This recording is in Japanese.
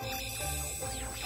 おはよう。